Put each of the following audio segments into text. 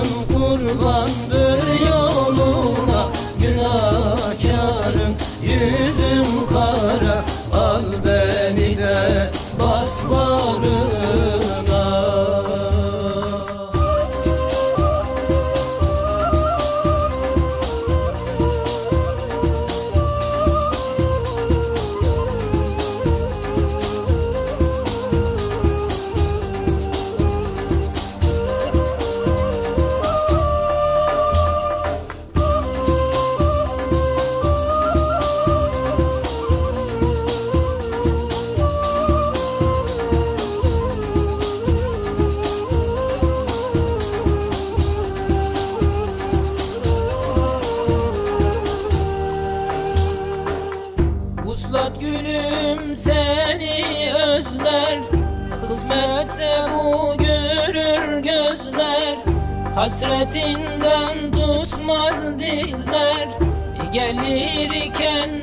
Canım kurbandır yoluna Günahkarım yüzüm Hasretinden tutmaz dizler. Gelir iken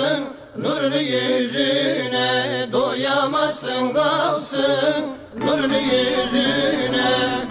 kalsın nurlu yüzüne Doyamazsın kalsın. Nurlu yüzüne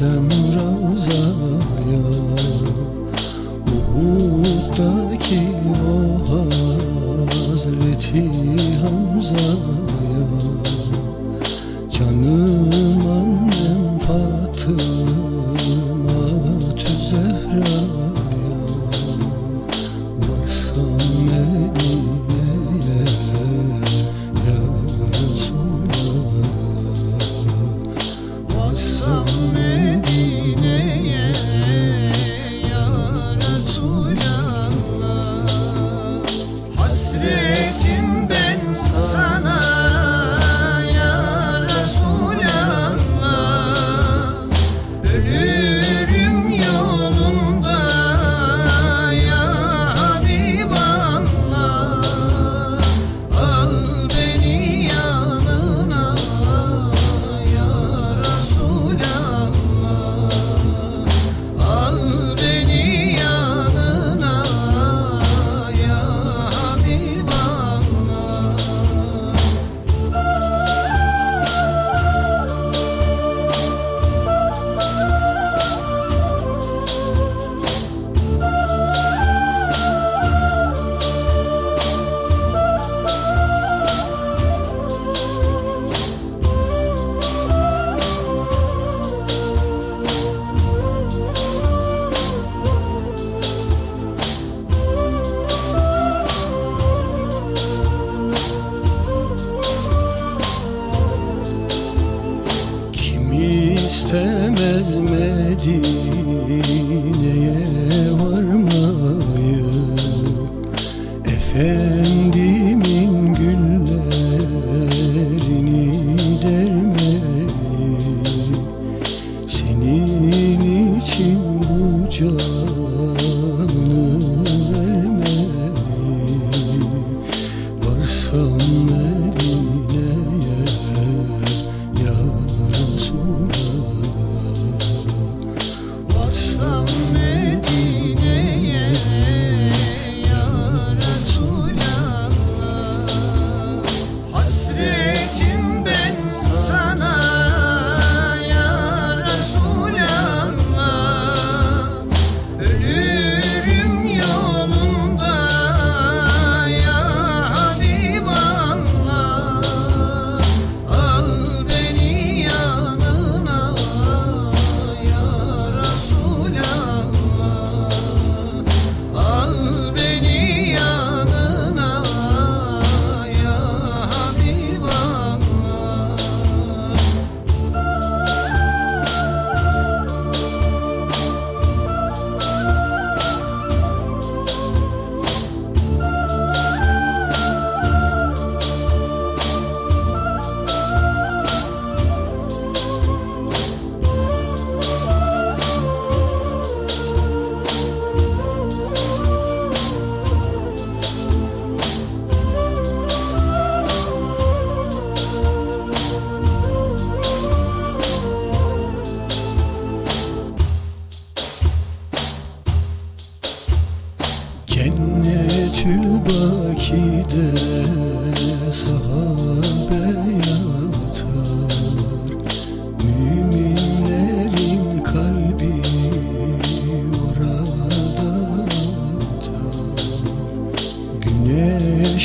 some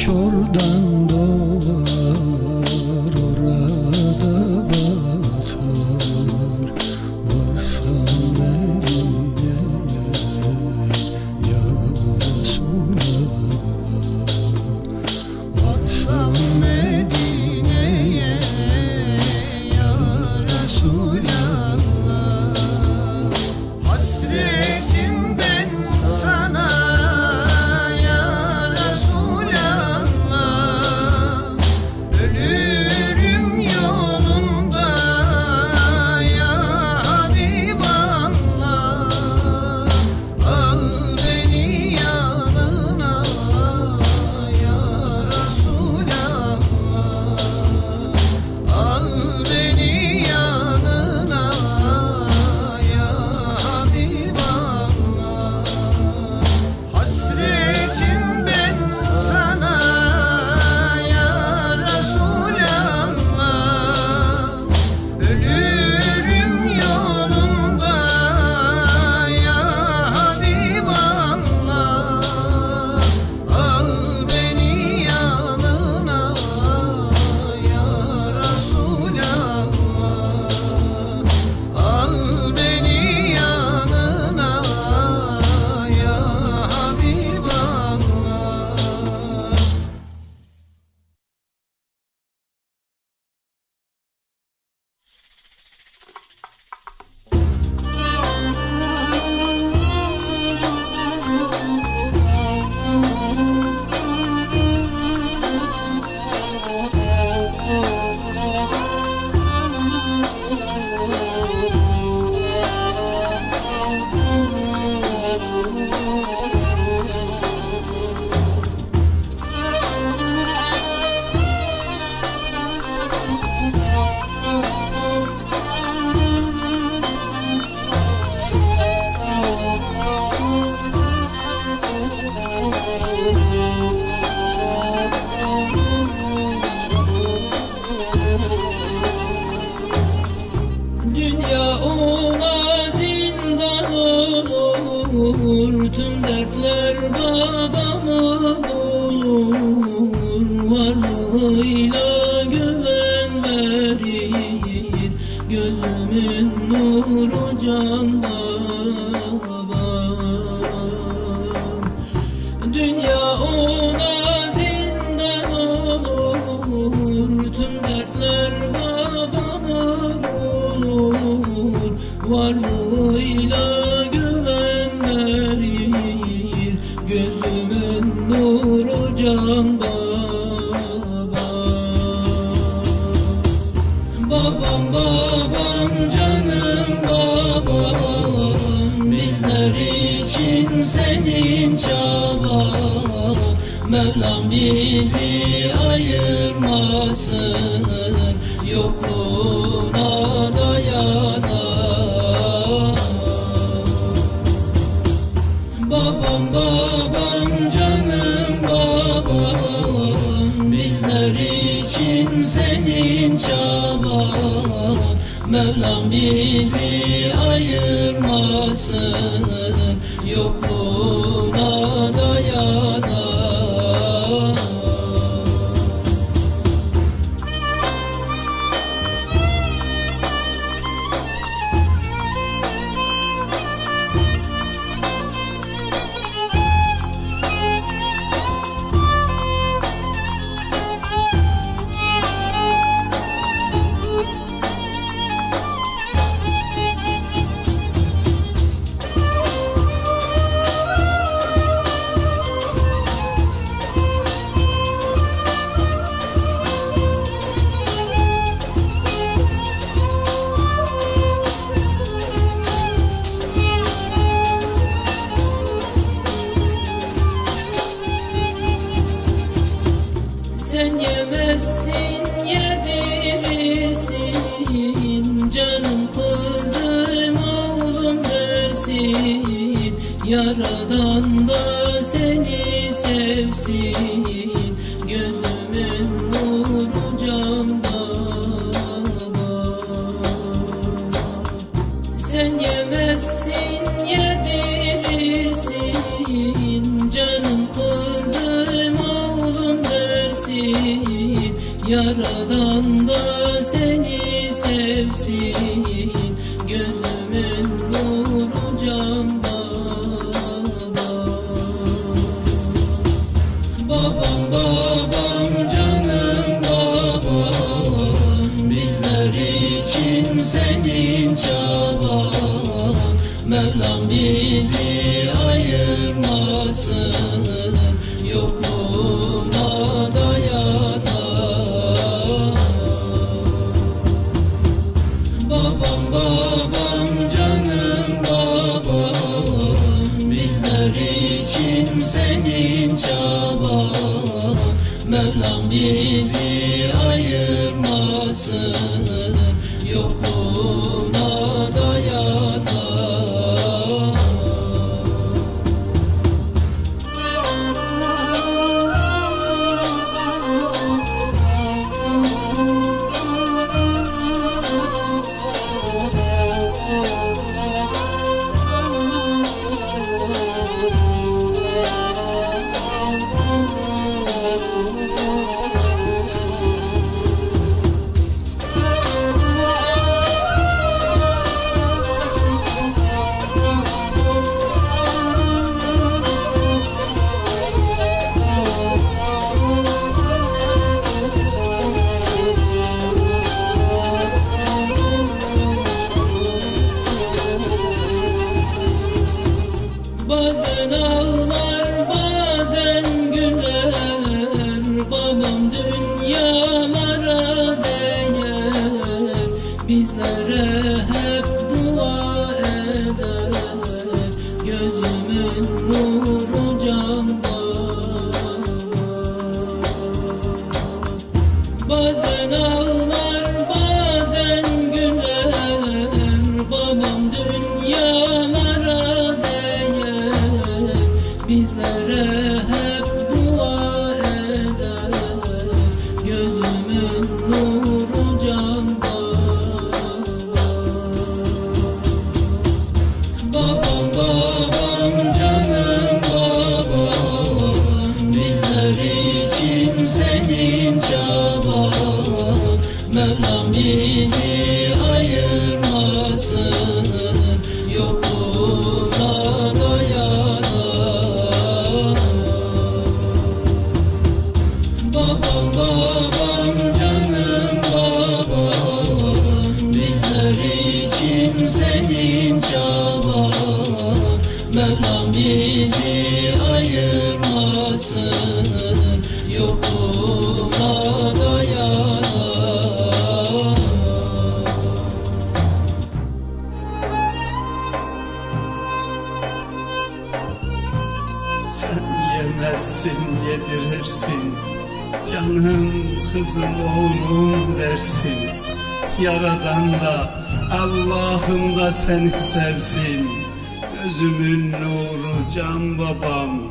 Güneş oradan Oh, no. dirigir. seversin. Yaradan da Allah'ım da seni sevsin. Gözümün nuru can babam.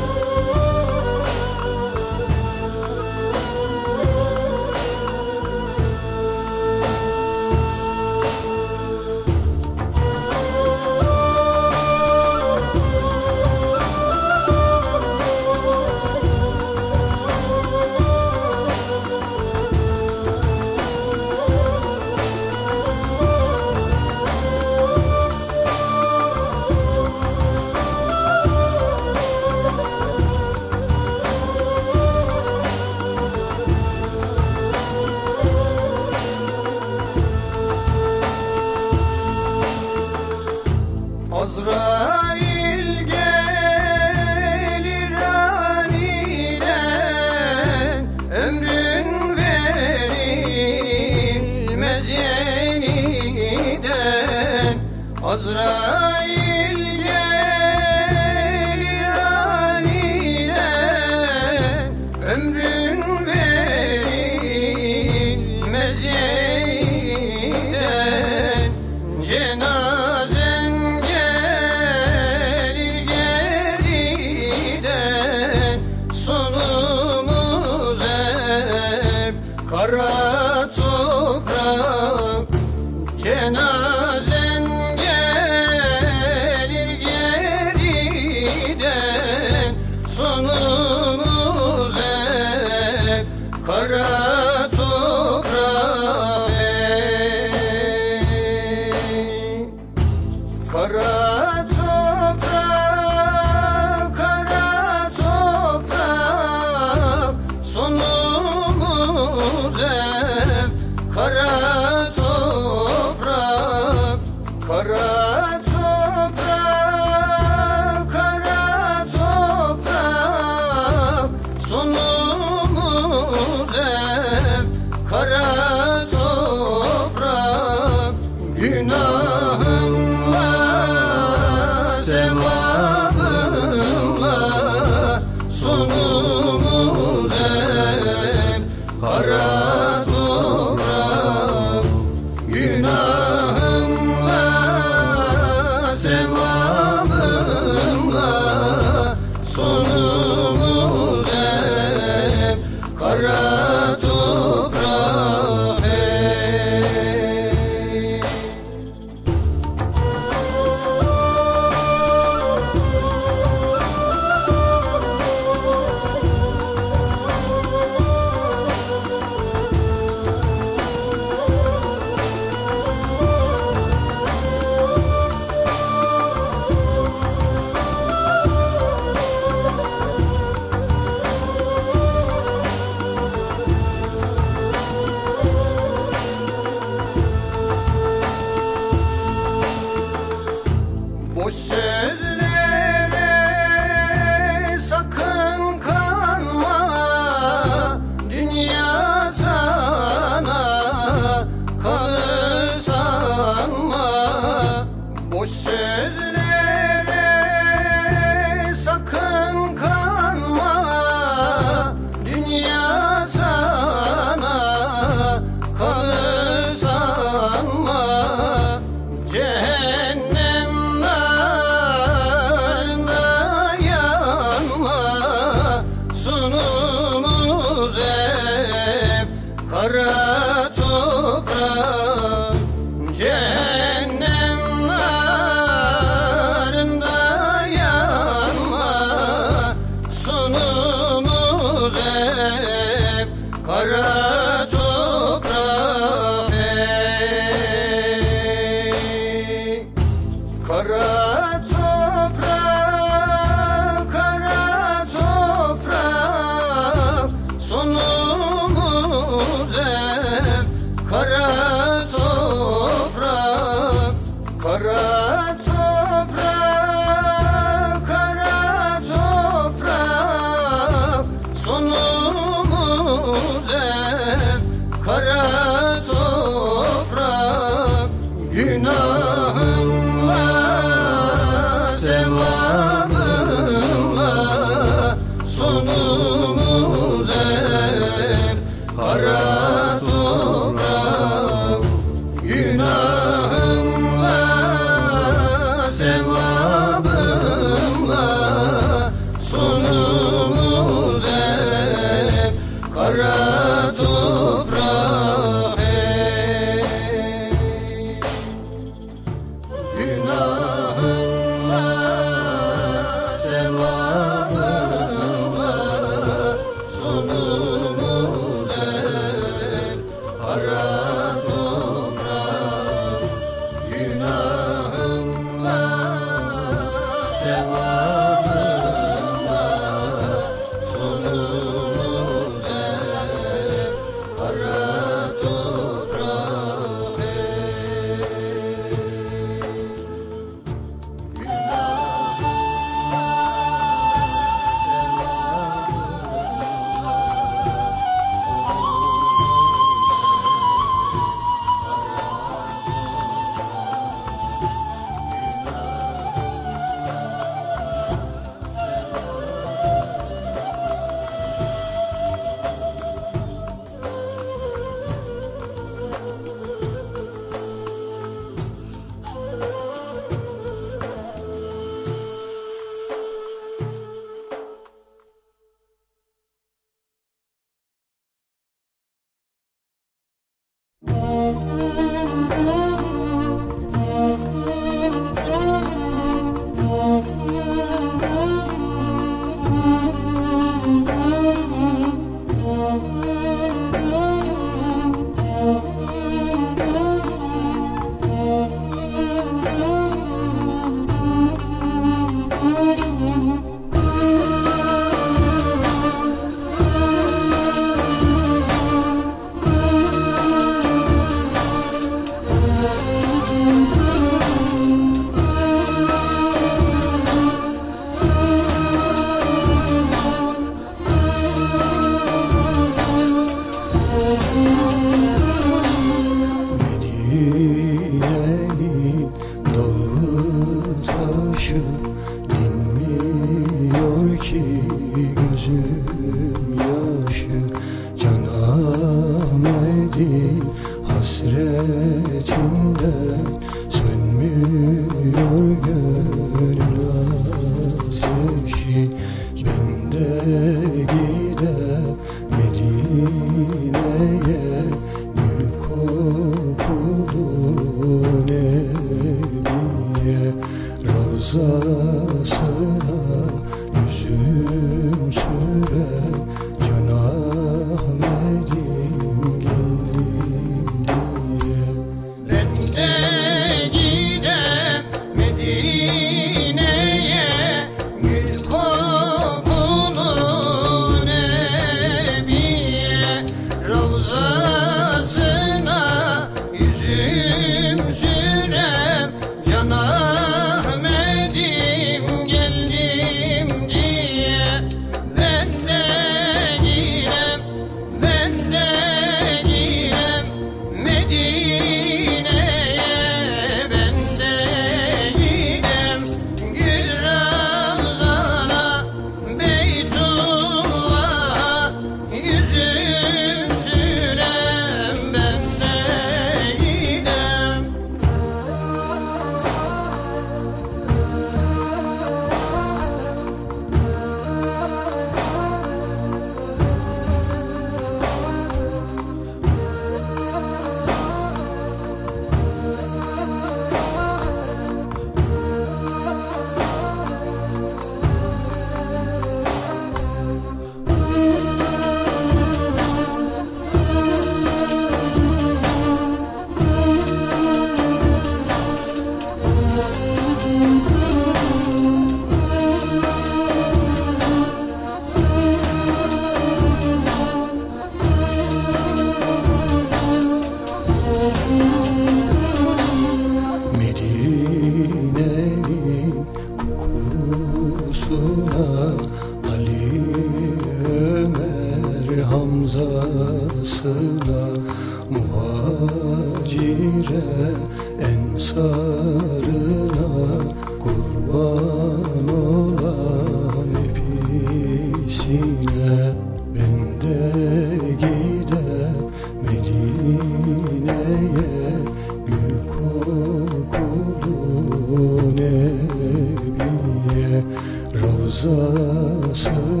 Ravzasına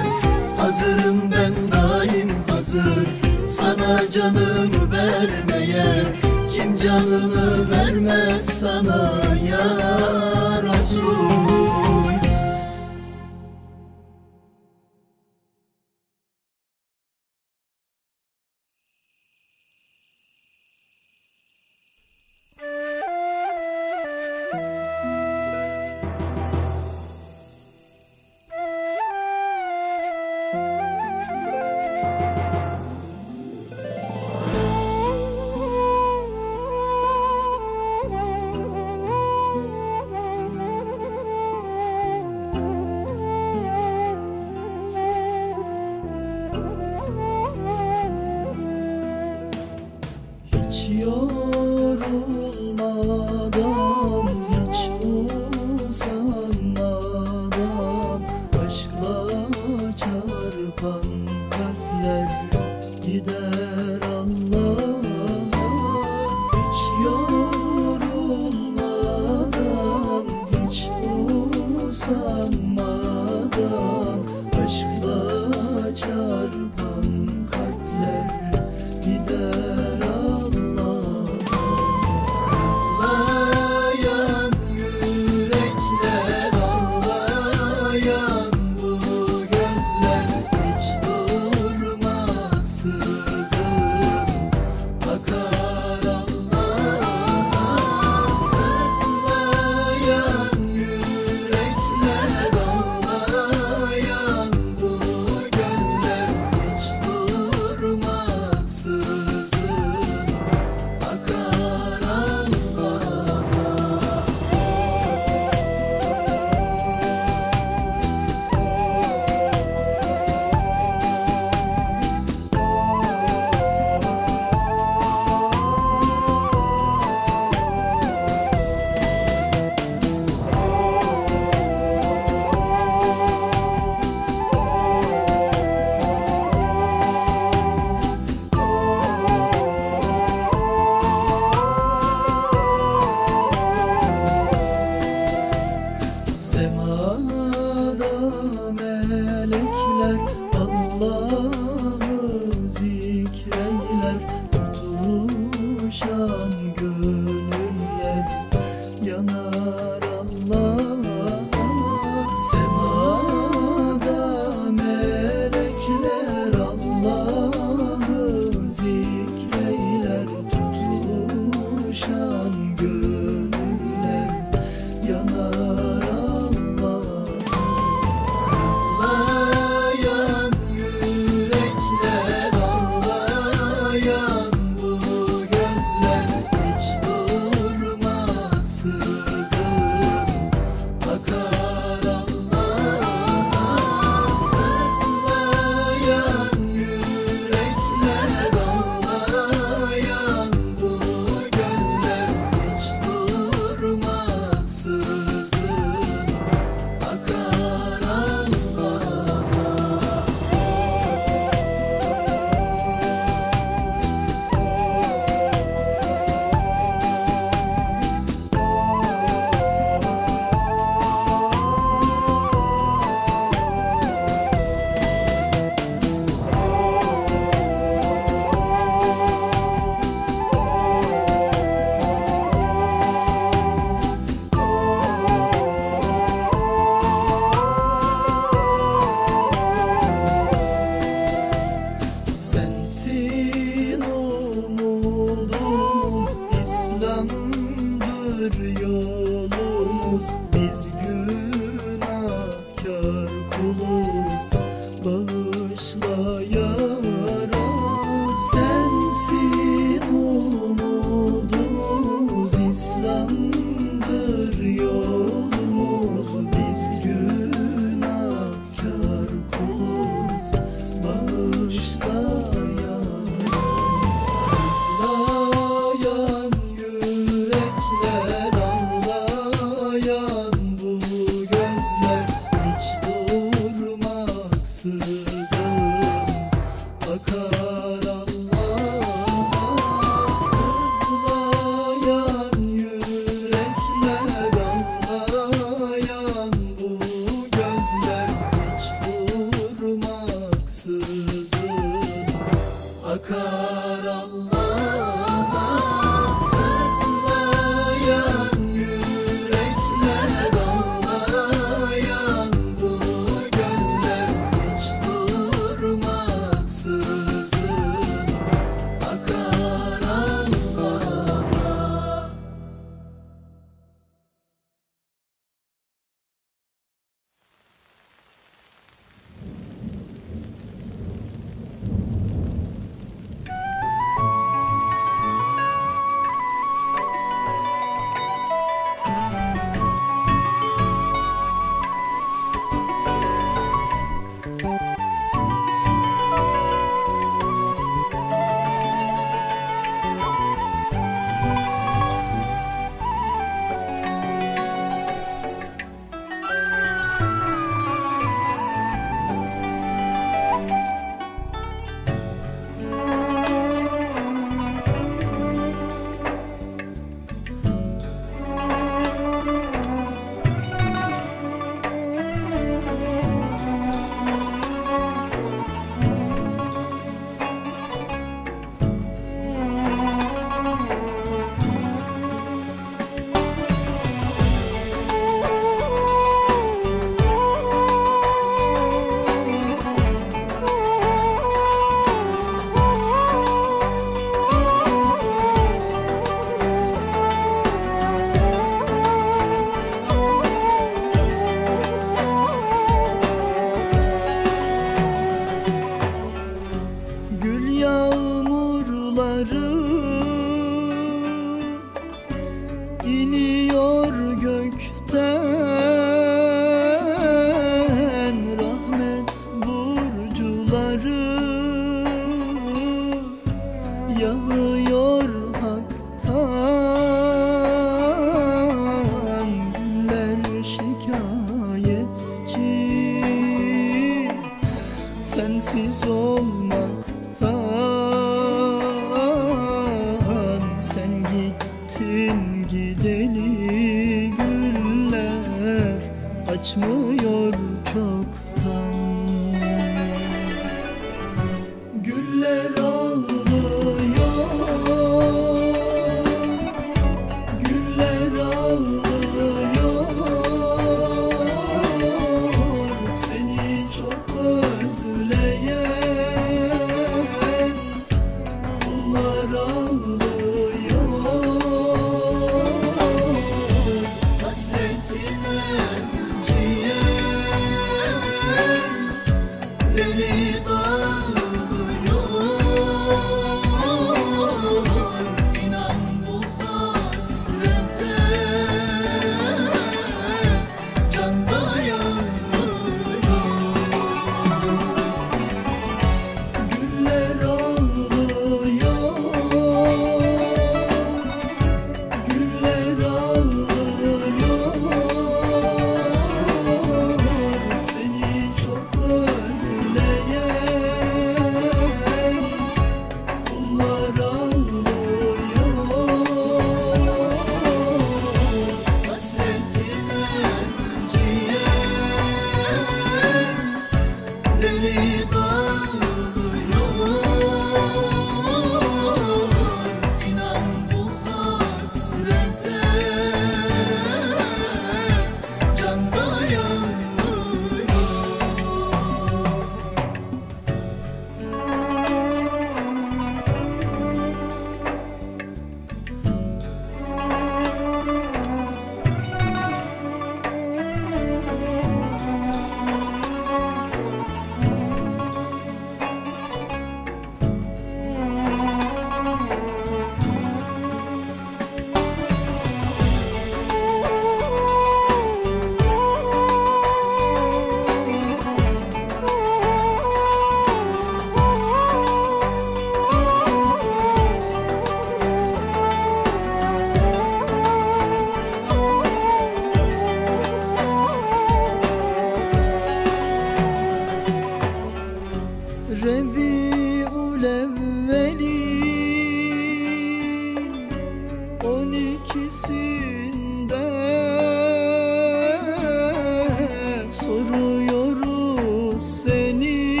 soruyoruz seni.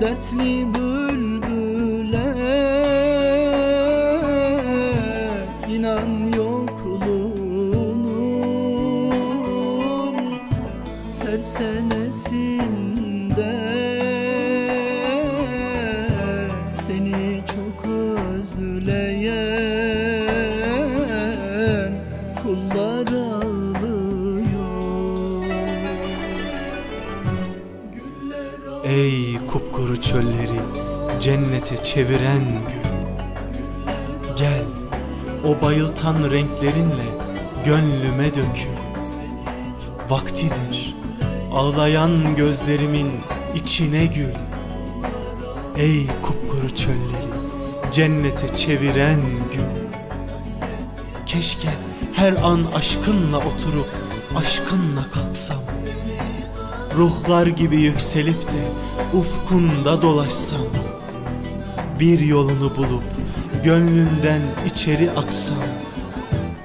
Dertli bülbüle bayıltan renklerinle gönlüme dökül. Vaktidir ağlayan gözlerimin içine gül. Ey kupkuru çölleri cennete çeviren gül. Keşke her an aşkınla oturup aşkınla kalksam. Ruhlar gibi yükselip de ufkunda dolaşsam. Bir yolunu bulup gönlünden içeri aksam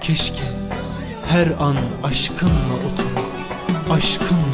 Keşke her an aşkınla oturup aşkınla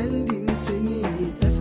beğendim seni efendim